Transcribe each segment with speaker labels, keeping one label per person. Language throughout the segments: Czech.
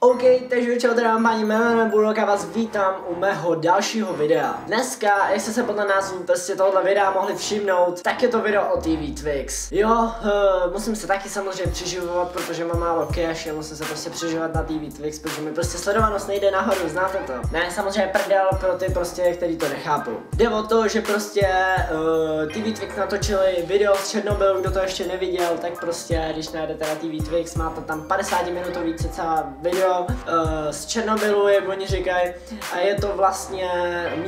Speaker 1: OK, takže čau teda paní jméno Bulok a vás vítám u mého dalšího videa. Dneska, jak jste se podle názvu prostě tohle videa mohli všimnout, tak je to video o TV Twix. Jo, uh, musím se taky samozřejmě přeživovat, protože mám málo cash a musím se prostě přeživovat na TV Twix, protože mi prostě sledovanost nejde nahoru, znáte to? Ne, samozřejmě prdel pro ty prostě, který to nechápou. Jde o to, že prostě uh, TV Twix natočili video z Černobylu, kdo to ještě neviděl, tak prostě, když najdete na TV Twix, máte tam 50 minutový cca video video uh, z Černobylu, jak oni říkají, a je to vlastně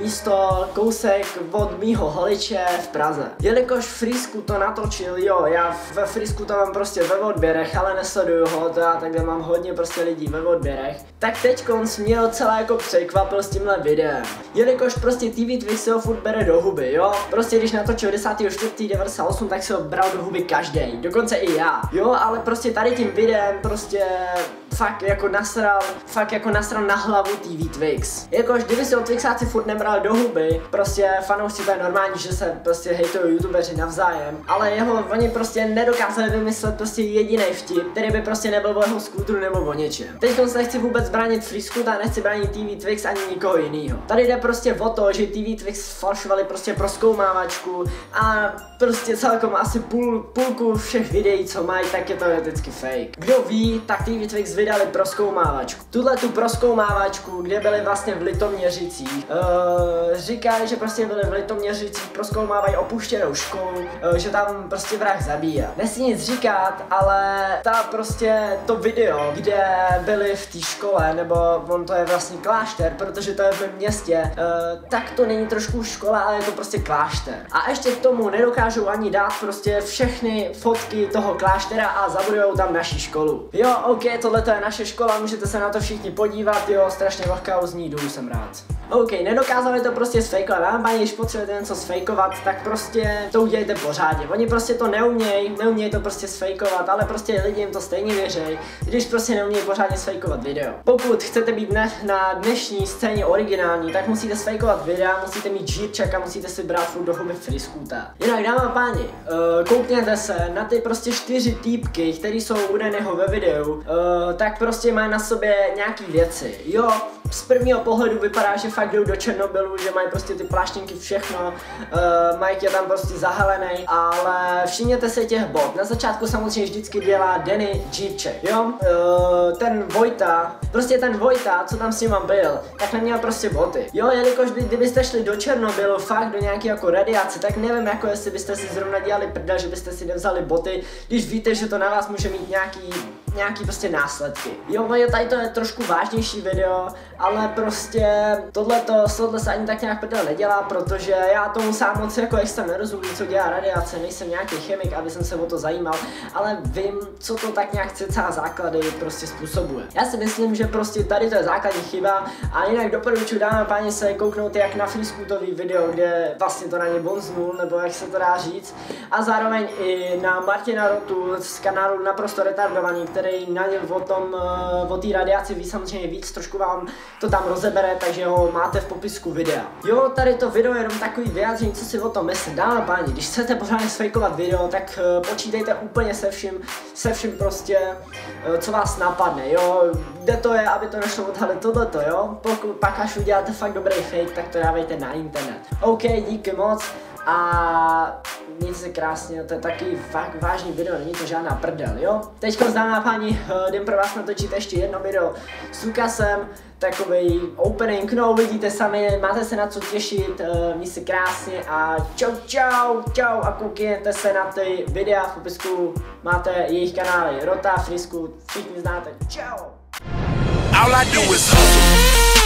Speaker 1: místo, kousek od mýho holiče v Praze. Jelikož Frisku to natočil, jo, já ve Frisku to mám prostě ve odběrech, ale nesleduju ho, to já takhle mám hodně prostě lidí ve odběrech, tak teď mě docela jako překvapil s tímhle videem. Jelikož prostě TV Twix se ho furt bere do huby, jo, prostě když natočil 10.4.98, tak se ho bral do huby každý, dokonce i já, jo, ale prostě tady tím videem prostě fakt jako nasral, fakt jako nasral na hlavu TV Twix. Jakož kdyby si o Twixáci furt nebral do huby, prostě fanoušci to je normální, že se prostě hejtují youtubeři navzájem, ale jeho, oni prostě nedokázali vymyslet prostě jediný vtip, který by prostě nebyl o jeho skútru nebo o něčem. Teď se nechci vůbec bránit Frisku, a nechci bránit TV Twix ani nikoho jiného. Tady jde prostě o to, že TV Twix falšovali prostě pro zkoumávačku a prostě celkom asi půl, půlku všech videí, co mají, tak je to vždycky fake. Kdo ví, tak TV Twix vydali proskoumávačku. Tuhle tu proskoumávačku, kde byli vlastně v Litoměřicích, uh, říkají, že prostě byli v Litoměřicích, proskoumávají opuštěnou školu, uh, že tam prostě vrah zabíjá. Nesmí nic říkat, ale ta prostě to video, kde byli v té škole, nebo on to je vlastně klášter, protože to je v městě, uh, tak to není trošku škola, ale je to prostě klášter. A ještě k tomu nedokážou ani dát prostě všechny fotky toho kláštera a zabudujou tam naší školu. Jo, ok, tohle to je naše škola, můžete se na to všichni podívat, jo, strašně lehká dům, jsem rád. OK, nedokázali to prostě sfejkovat, vám paní, když potřebujete něco sfejkovat, tak prostě to udělejte pořádně. Oni prostě to neumějí, neumějí to prostě sfejkovat, ale prostě lidi jim to stejně věří, když prostě neumějí pořádně sfejkovat video. Pokud chcete být ne, na dnešní scéně originální, tak musíte sfejkovat videa, musíte mít žírček a musíte si brát furt do huby friskuta. Jinak dámy a páni, uh, koukněte se na ty prostě čtyři týpky, které jsou udaného ve videu, uh, tak prostě mají na sobě nějaký věci. Jo, z prvního pohledu vypadá, že fakt jdou do Černobylu, že mají prostě ty pláštěnky všechno, uh, Mike je tam prostě zahalený, ale všimněte se těch bod. Na začátku samozřejmě vždycky dělá Danny Jeepček, jo? Uh, ten Vojta, prostě ten Vojta, co tam s ním byl, tak neměl prostě boty. Jo, jelikož by, kdybyste šli do Černobylu, fakt do nějaké jako radiace, tak nevím jako jestli byste si zrovna dělali prdel, že byste si nevzali boty, když víte, že to na vás může mít nějaký nějaký prostě následky. Jo, je tady to je trošku vážnější video, ale prostě tohle to, se ani tak nějak prdel nedělá, protože já tomu sám moc jako extra nerozumím, co dělá radiace, nejsem nějaký chemik, aby jsem se o to zajímal, ale vím, co to tak nějak cca základy prostě způsobuje. Já si myslím, že prostě tady to je základní chyba a jinak doporučuji dáme páni se kouknout jak na freescootový video, kde vlastně to na ně bonznul, nebo jak se to dá říct, a zároveň i na Martina Rotu z kanálu Naprosto retardovaný, který na něm o tom, eh, o té radiaci ví samozřejmě víc, trošku vám to tam rozebere, takže ho máte v popisku videa. Jo, tady to video je jenom takový vyjádření, co si o tom myslí. Dáme páni, když chcete pořádně sfejkovat video, tak uh, počítejte úplně se vším, se vším prostě, uh, co vás napadne, jo. Kde to je, aby to nešlo odhalit tohleto, jo. Pokud pak až uděláte fakt dobrý fake, tak to dávejte na internet. OK, díky moc a se krásně, to je taky fakt vážný video, není to žádná prdel, jo? Teďko zdáme páni, eh, jdem pro vás natočit ještě jedno video s Lukasem, takový opening, no vidíte sami, máte se na co těšit, uh, mějte se krásně a čau čau, čau a koukněte se na ty videa v popisku, máte jejich kanály Rota, Frisku, všichni znáte, čau! All I do is hustle.